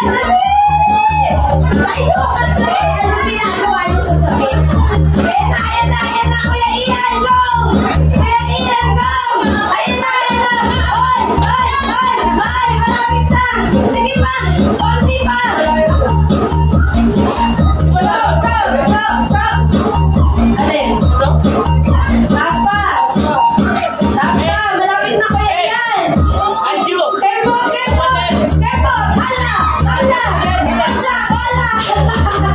Yeah. 你们炸锅了。